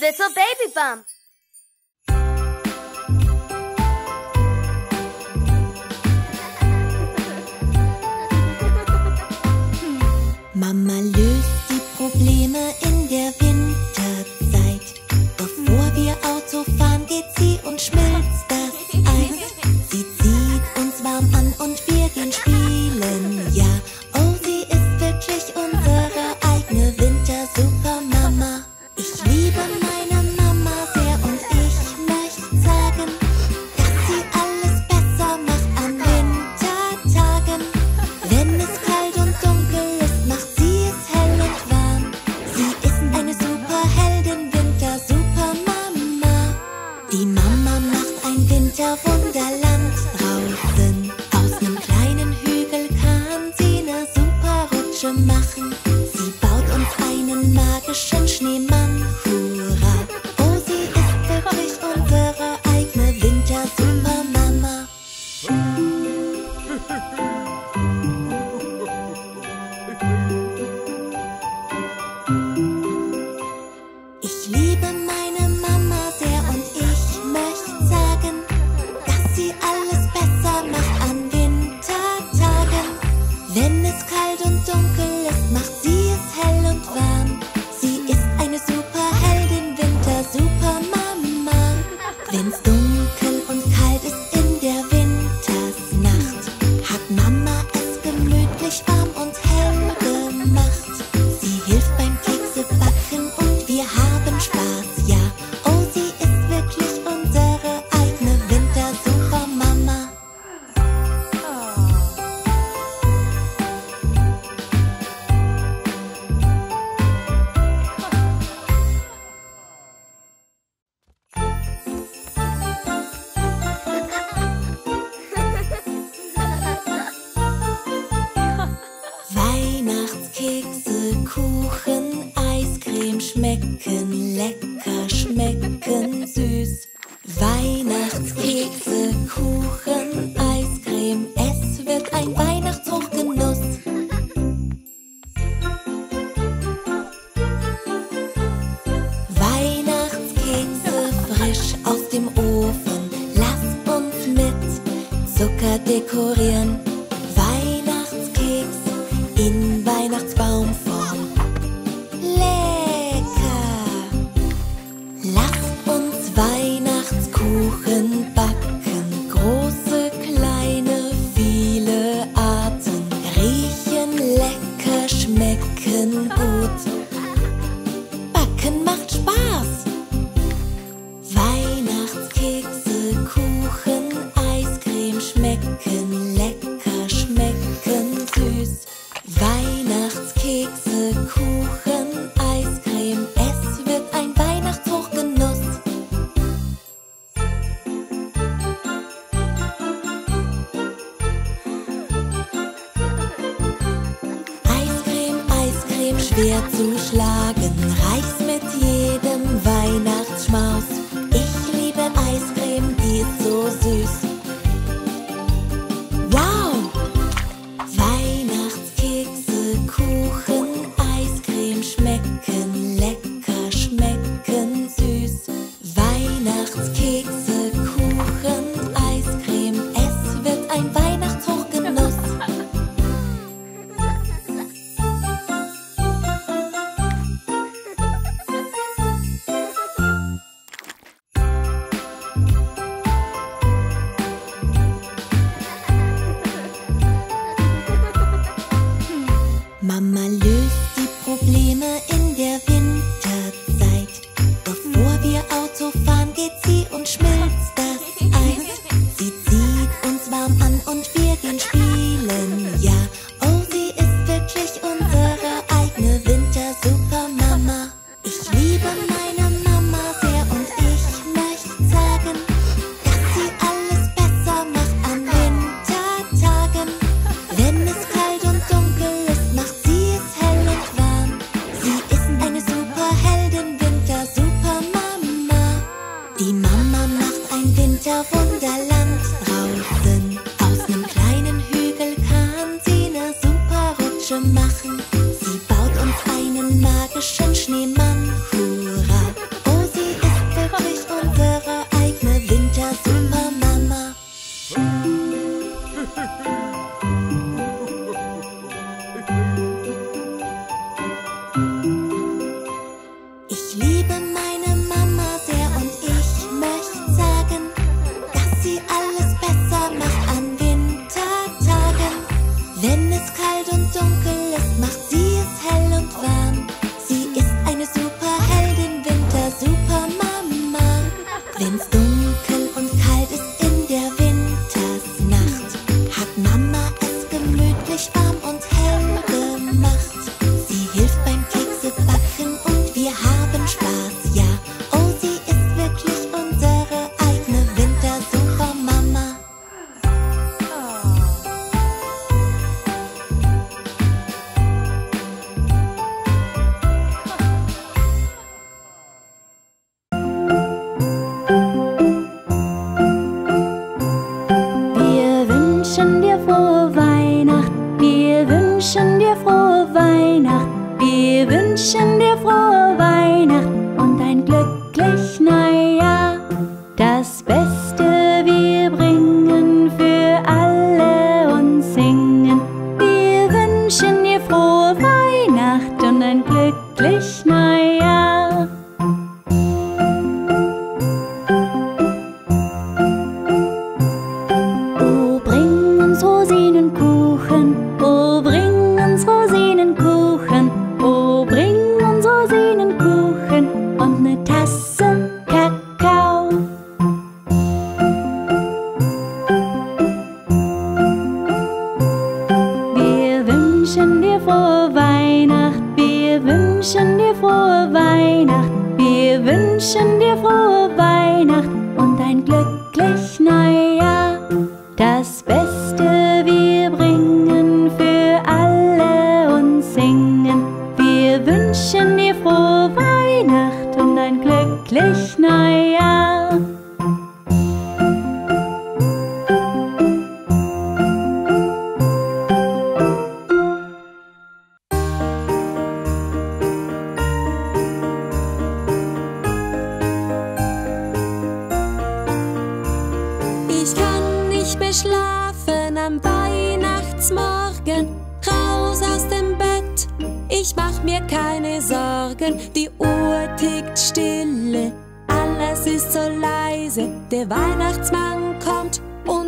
Little Baby Bump. Mama löst die Probleme in Vince can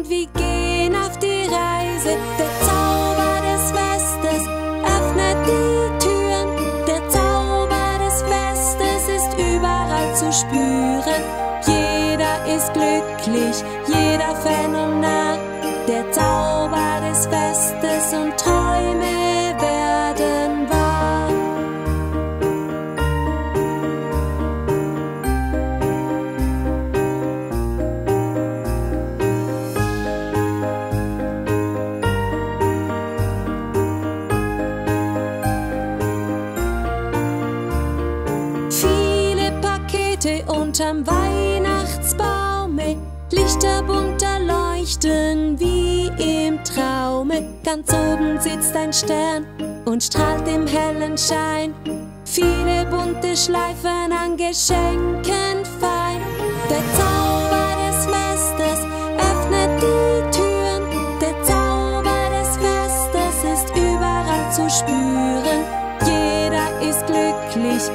und wir gehen auf die Reise. Der Zauber des Westes öffnet die Türen. Der Zauber des Westes ist überall zu spüren. Jeder ist glücklich, jeder Phänomen. Ganz oben sitzt ein Stern und strahlt im hellen Schein. Viele bunte Schleifen an Geschenken fein. Der Zauber des Festes öffnet die Türen. Der Zauber des Festes ist überall zu spüren. Jeder ist glücklich,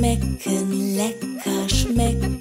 schmecken lecker, schmecken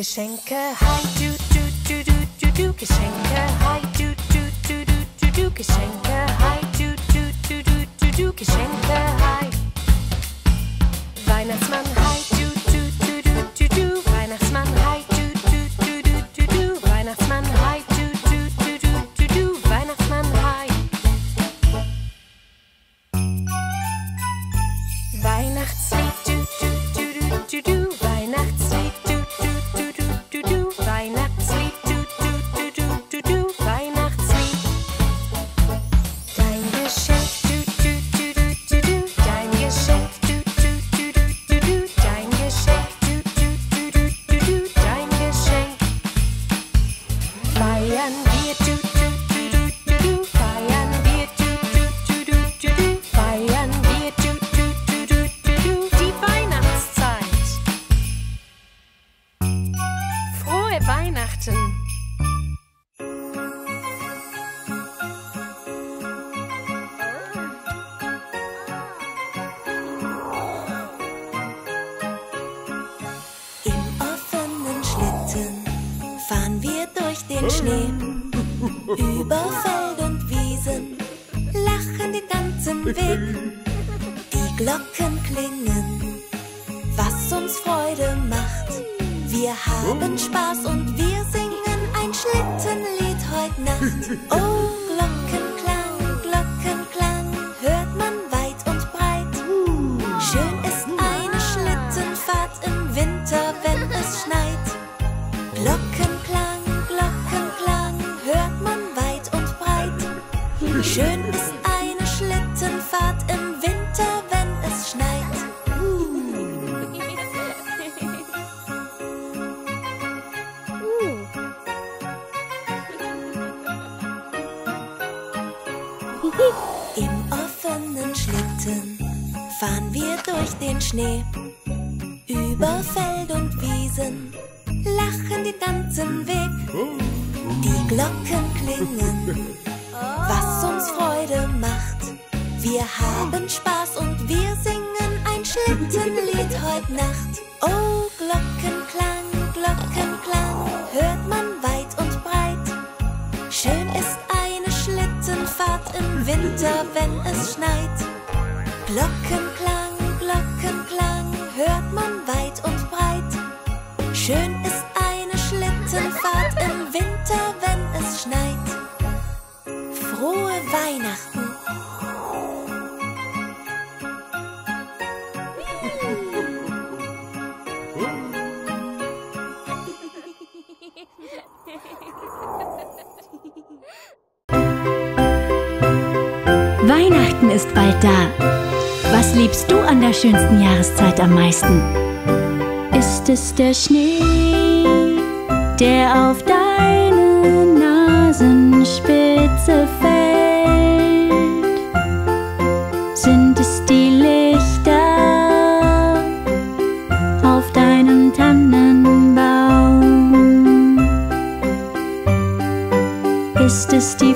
Geschenke, hi, du, du, du, du, du, du, Geschenke, hi, du, du, du, du, du, du, Geschenke, hi, du, du, du, du, du, du, Geschenke, hi. Weihnachtsmann, Wir haben Spaß und wir singen ein Schlittenlied heute Nacht. Oh, Glocken. Schnee. Über Feld und Wiesen lachen die ganzen Weg. Die Glocken klingen, was uns Freude macht. Wir haben Spaß und wir singen ein Schlittenlied heute Nacht. Oh, Glockenklang, Glockenklang, hört man weit und breit. Schön ist eine Schlittenfahrt im Winter, wenn es schneit. Glockenklang. Glockenklang hört man weit und breit. Schön ist eine Schlittenfahrt im Winter, wenn es schneit. Frohe Weihnachten! Weihnachten ist bald da. Was liebst du an der schönsten Jahreszeit am meisten? Ist es der Schnee, der auf deine Nasenspitze fällt? Sind es die Lichter auf deinem Tannenbaum? Ist es die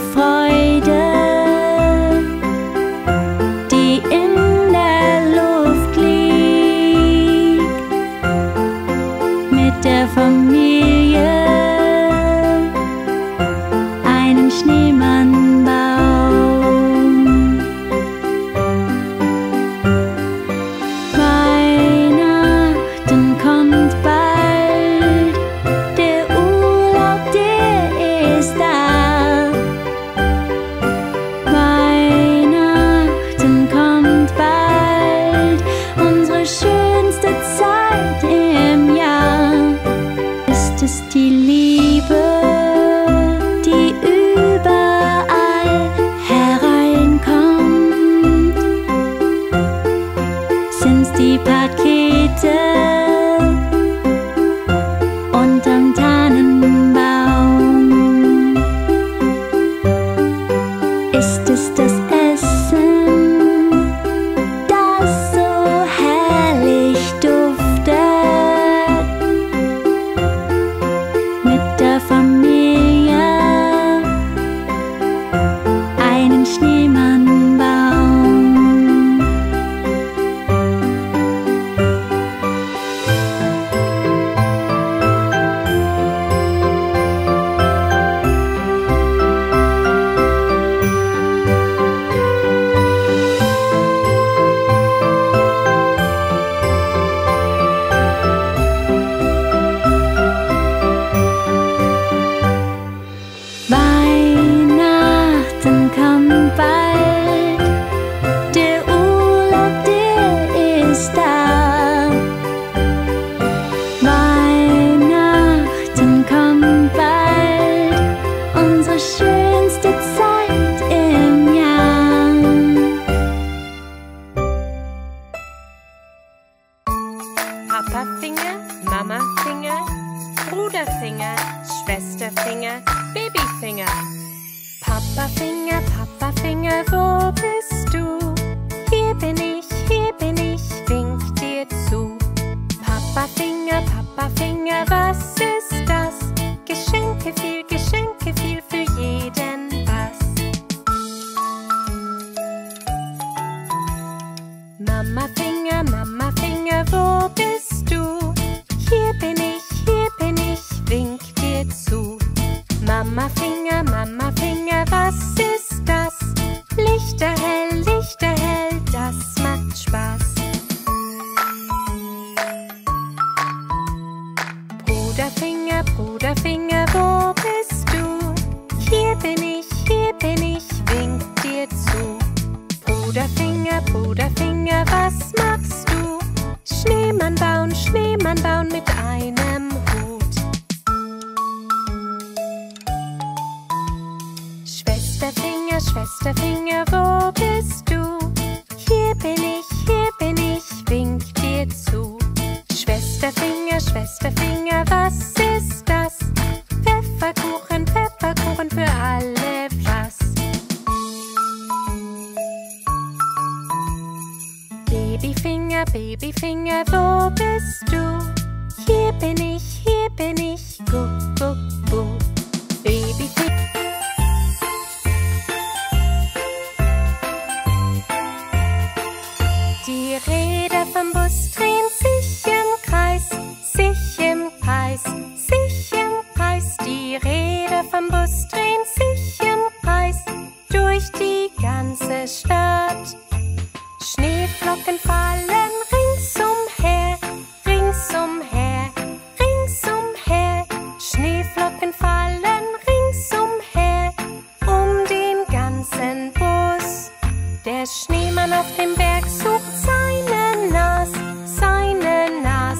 auf dem Berg sucht seine Nas, seine Nas,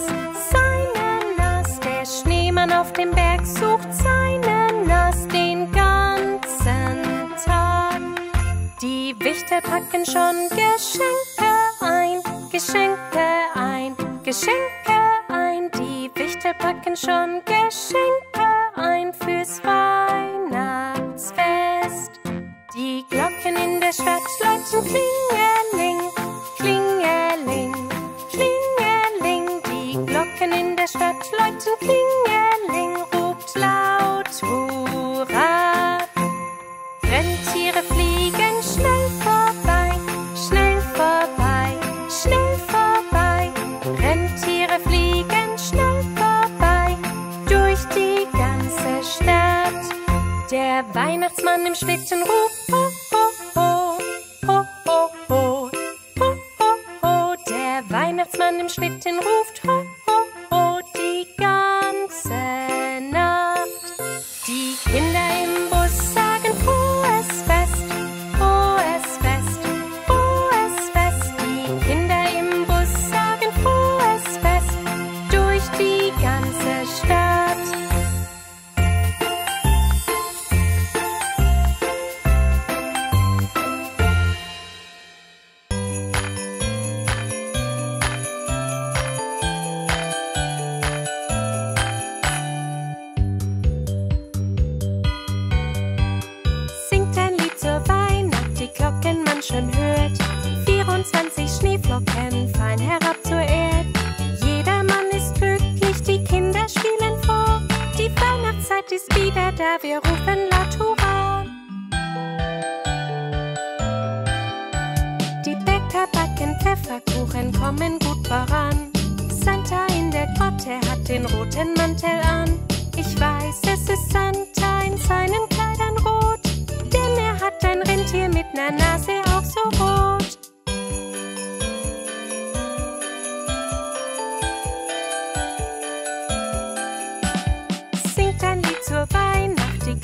seine Nas. Der Schneemann auf dem Berg sucht seine Nas den ganzen Tag. Die Wichter packen schon Geschenke ein, Geschenke ein, Geschenke ein. Die Wichter packen schon Geschenke Tiere fliegen schnell vorbei, schnell vorbei, schnell vorbei. Rentiere fliegen schnell vorbei durch die ganze Stadt. Der Weihnachtsmann im Schlitten ruft, ho, ho, ho, ho, ho, ho, ho, ho. ho. Der Weihnachtsmann im Schlitten ruft, ho, ho,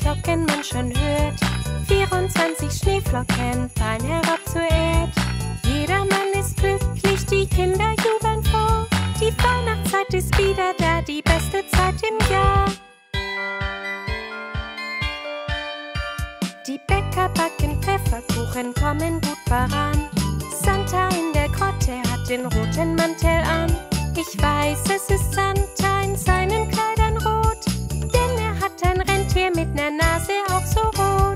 Glocken man schon hört. 24 Schneeflocken fallen herab zur Erde. Jedermann ist glücklich, die Kinder jubeln vor. Die Weihnachtszeit ist wieder da, die beste Zeit im Jahr. Die Bäcker backen Pfefferkuchen, kommen gut voran. Santa in der Grotte hat den roten Mantel an. Ich weiß, es ist Santa in seinen Kleid ein Rentier mit ner Nase auch so rot.